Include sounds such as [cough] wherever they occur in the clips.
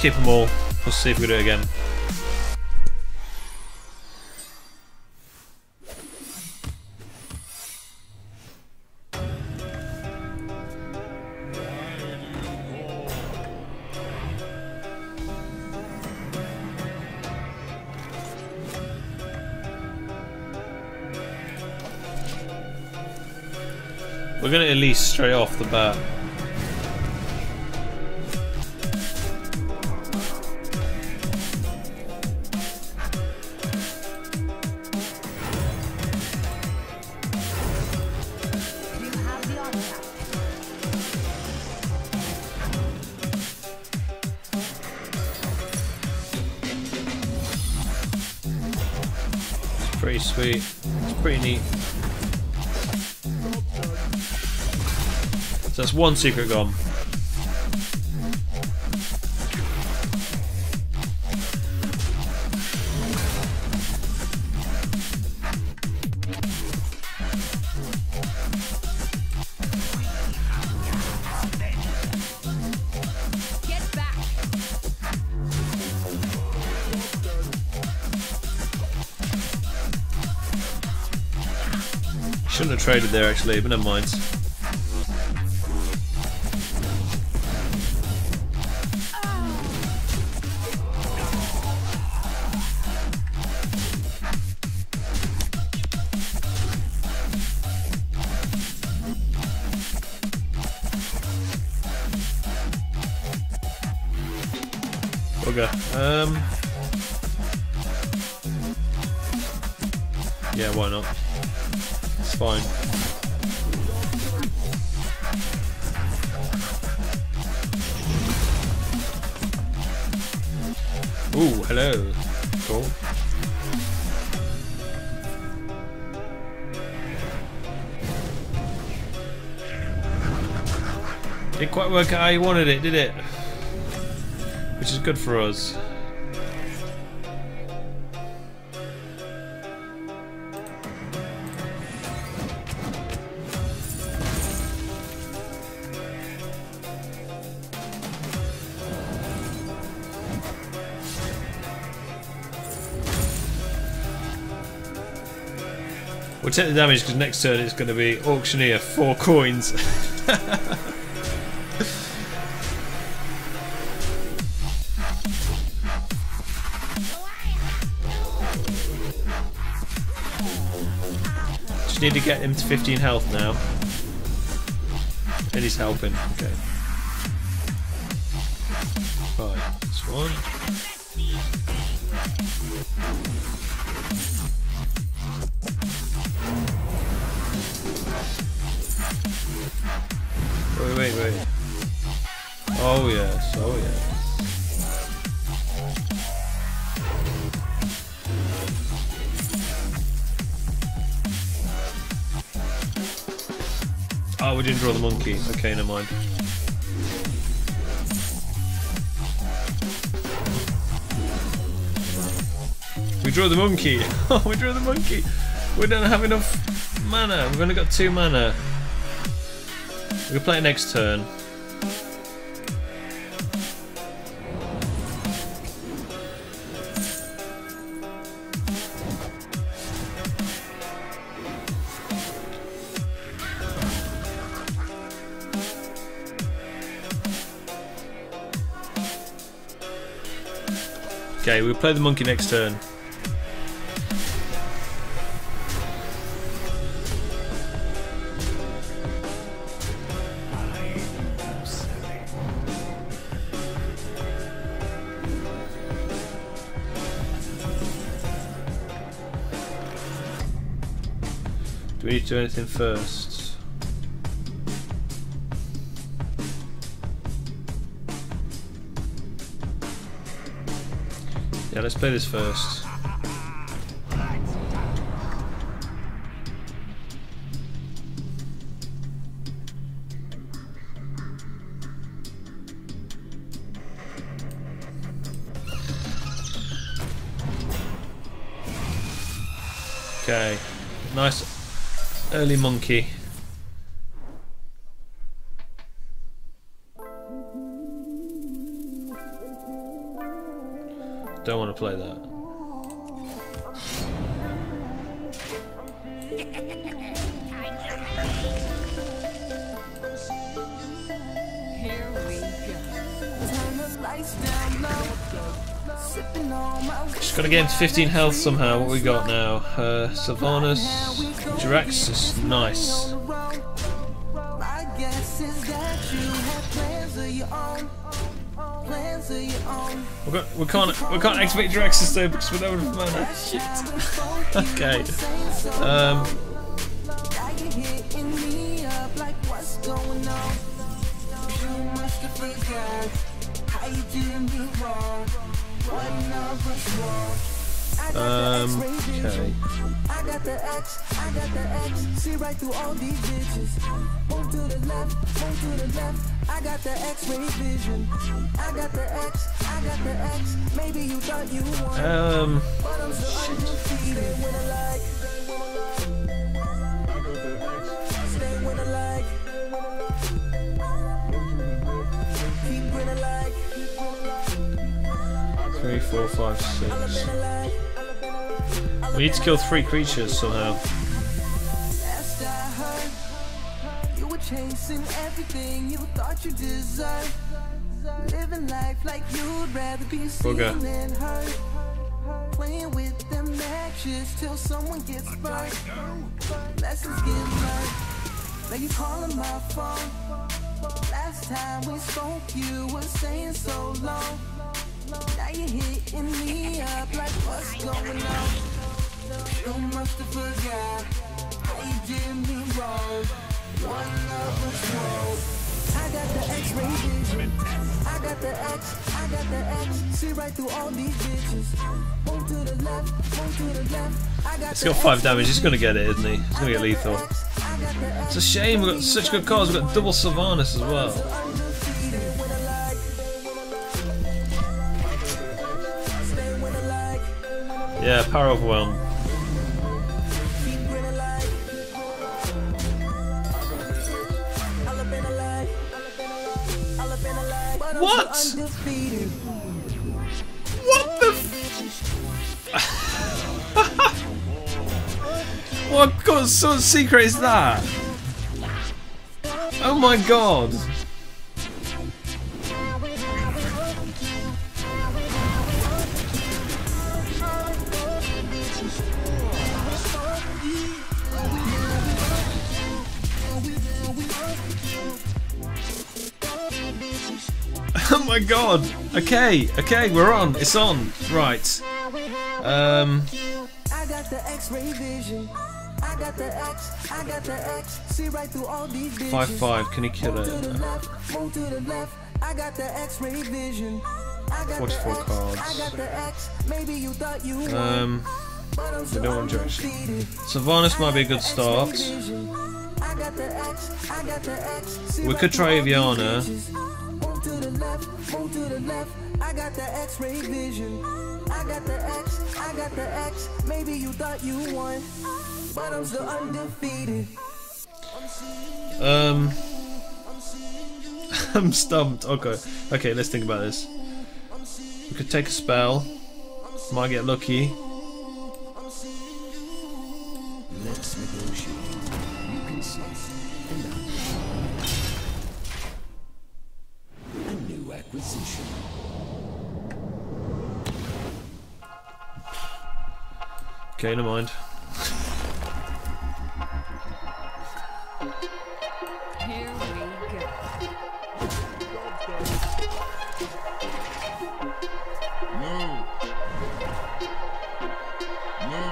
Keep them all. We'll see if we do it again. We're gonna at least straight off the bat. Sweet. It's pretty neat. So that's one secret gone. Shouldn't have traded there actually, but never mind. Um. Yeah, why not? Fine. Ooh, hello. Cool. Didn't quite work out how you wanted it, did it? Which is good for us. The damage because next turn it's going to be auctioneer four coins. [laughs] Just need to get him to 15 health now. And he's helping. Okay. Wait, wait, wait. Oh yes, oh yes. Oh, we didn't draw the monkey. Okay, never mind. We draw the monkey. Oh, [laughs] we drew the monkey. We don't have enough mana. We've only got two mana. We can play it next turn. Okay, we'll play the monkey next turn. We need to do anything first? Yeah, let's play this first. Okay, nice early monkey. Don't want to play that. Just gotta get into 15 health somehow. What we got now? Uh, Sylvanas, Nice. Is have own. We got we can't we can't activate Jaraxxus though because we're out of mana. Shit. Okay. Um, how you me wrong. One of us. I got the um, okay. I got the X, I got the X. See right through all these bitches. Move to the left, move to the left. I got the X-ray vision. I got the X, I got the X. Maybe you thought you won, Um, but I'm so undefeated. When I like, stay when I like. Keep when I like. three, four, five, six. We need to kill three creatures somehow. Last you were chasing everything you thought you deserved. Living life like you'd rather be seen Booger. than heard. Playing with them matches till someone gets burnt. Lessons get learned. Now you calling my phone. Last time we spoke, you were saying so long. Now you're hitting me up like what's going on? You must have forgot how you did me wrong. One of us wrong. I got the X-ray vision. I got the X. I got the X. See right through all these bitches. Move to the left. Move to the left. I got He's got five damage. He's gonna get it, isn't he? He's gonna get lethal. It's a shame. We've got such good cards. We've got double Sylvanas as well. Yeah, power overwhelm. What? What the? [laughs] What sort of secret is that? Oh my god! God! Okay, okay, we're on. It's on. Right. Um. I got the X-ray vision. I got the X. I got the X. See right through all these bitches. Five five. Can you kill Move to the it? left, move to the left. I got the X-ray vision. I got 44 the X, cards. I got the X. Maybe you thought you won, Um. We don't want undefeated. Sylvanas might be a good start. I got the X, I got the X. See We could try all these Aviana. bitches. Move to the left, move to the left. I got the X-ray vision. I got the X, I got the X. Maybe you thought you won, but I'm still undefeated. Um. [laughs] I'm stumped. Okay. Okay, let's think about this. We could take a spell. Might get lucky. Okay, never mind. Here we go. No. No.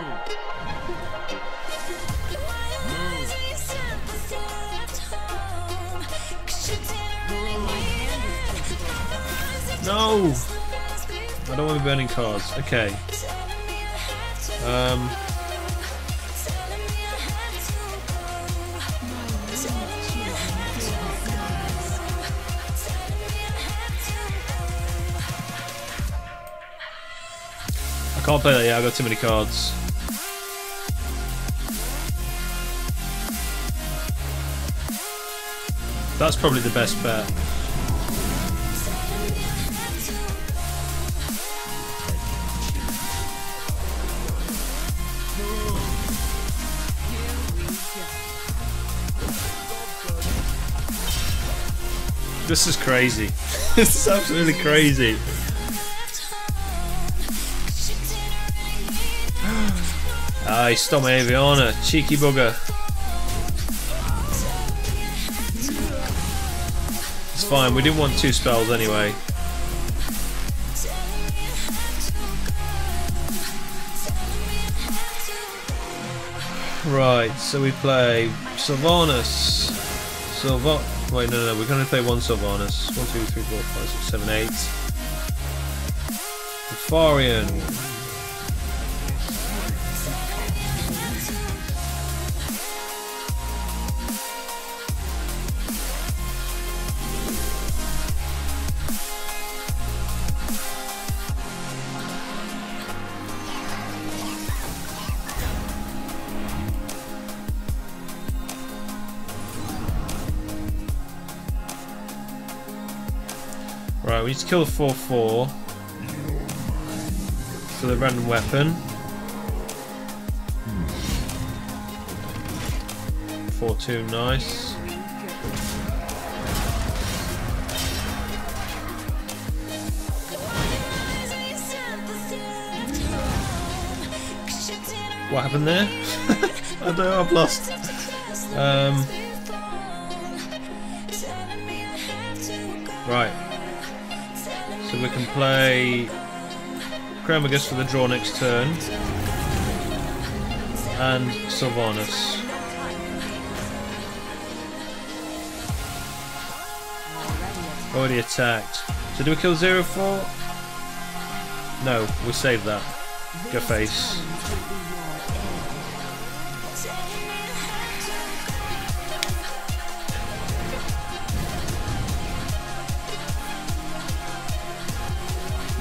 No! I don't want to be burning cards. Okay. Um. I can't play that yet. I've got too many cards. That's probably the best bet. This is crazy. [laughs] this is absolutely crazy. [gasps] Ah, he stole my Aviana. Cheeky bugger. It's fine, we didn't want two spells anyway. Right, so we play Sylvanas. Sylva. Wait, no, no, no, we can only play one Sylvanas. One, two, three, four, five, six, seven, eight. Farian. Right, we just to kill the 4-4 for the random weapon. Four two, nice. What happened there? [laughs] I don't know, I've lost. Um, right. So we can play Cremagus for the draw next turn. And Sylvanas. Already attacked. So do we kill 0 4? No, we save that. Go face.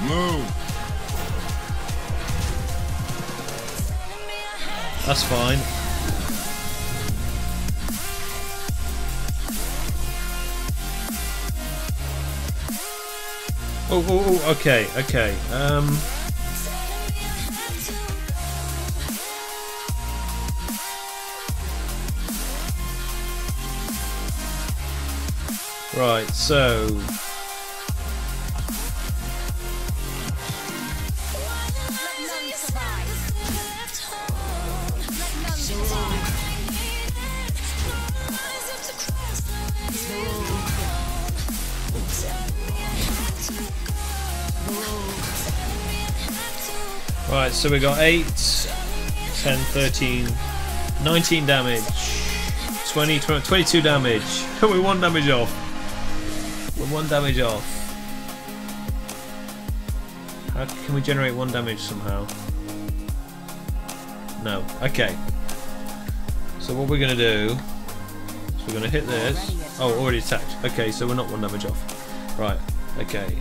Move. That's fine. Oh, oh, oh, okay, okay. Um, right, so Right, so we got 8, 10, 13, 19 damage, 20, 20 22 damage. [laughs] We're one damage off. We're one damage off. How can we generate one damage somehow? No. Okay. So what we're going to do is we're going to hit this. Oh, already attacked. Okay, so we're not one damage off. Right. Okay.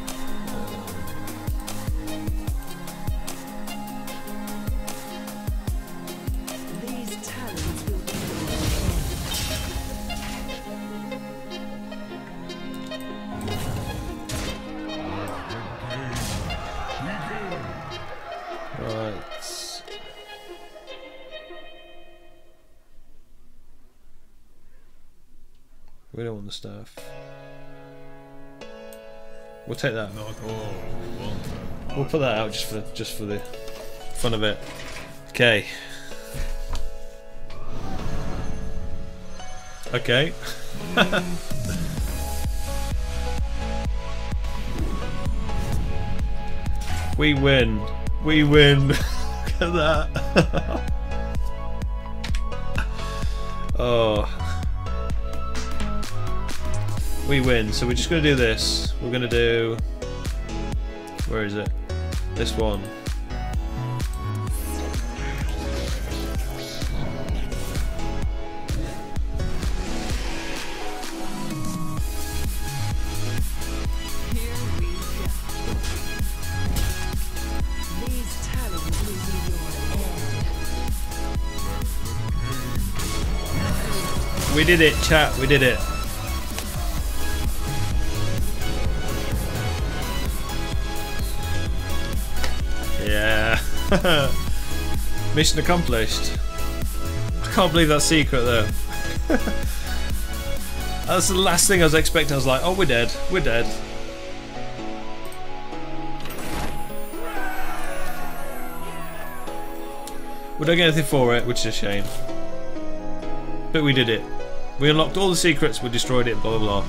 Don't the stuff. We'll take that. We'll put that out just for just for the fun of it. Okay. Okay. [laughs] we win. We win. [laughs] Look at that. [laughs] oh. We win. So we're just going to do this. We're going to do. Where is it? This one. We did it, chat. We did it. [laughs] Mission accomplished. I can't believe that secret though. [laughs] That's the last thing I was expecting. I was like, oh, we're dead. We're dead. We don't get anything for it, which is a shame. But we did it. We unlocked all the secrets, we destroyed it, blah blah blah.